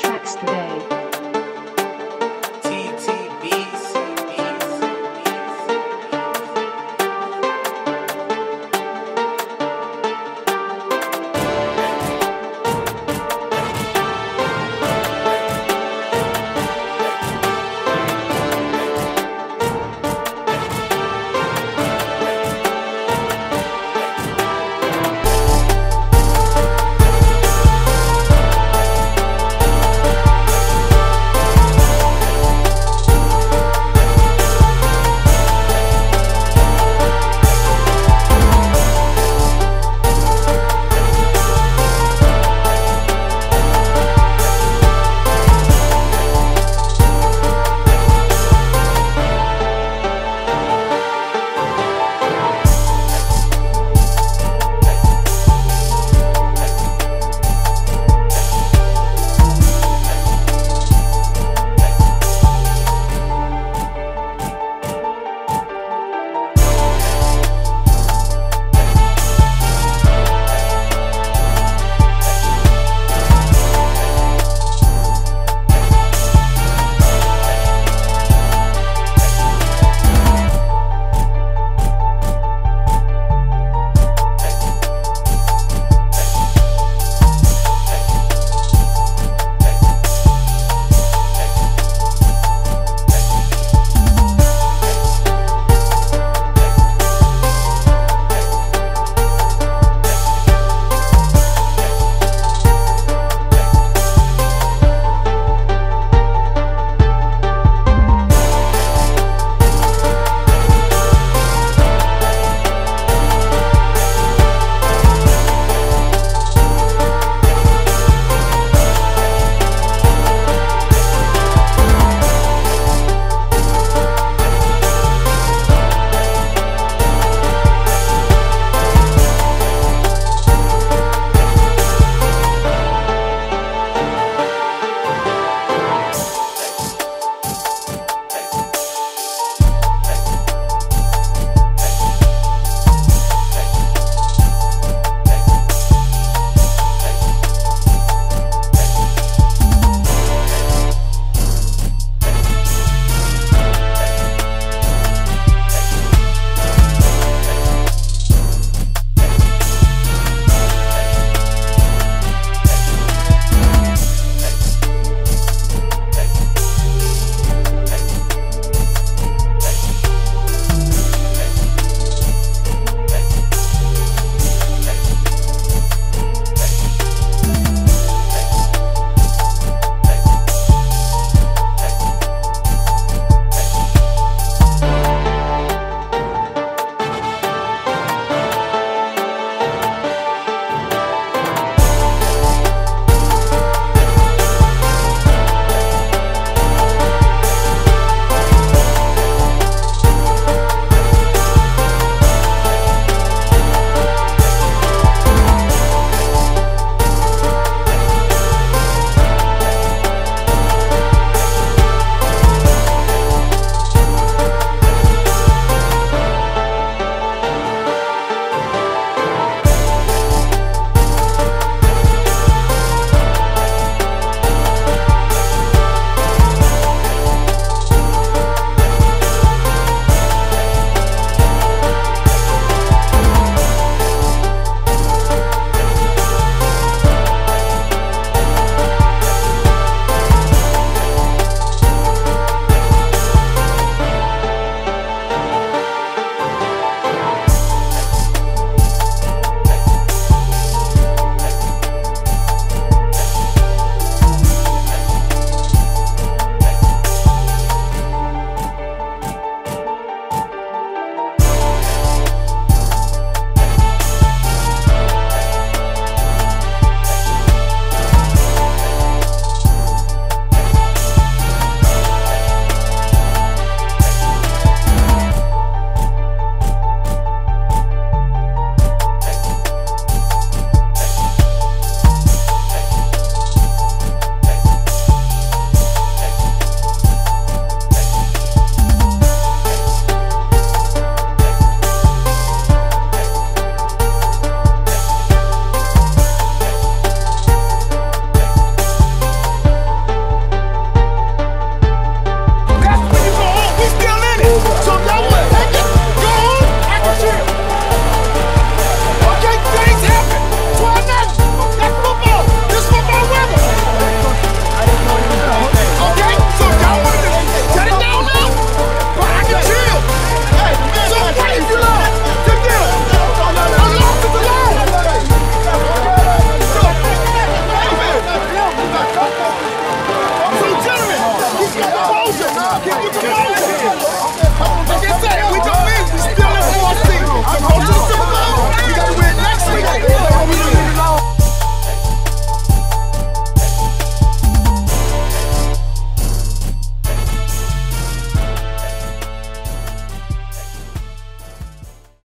tracks today.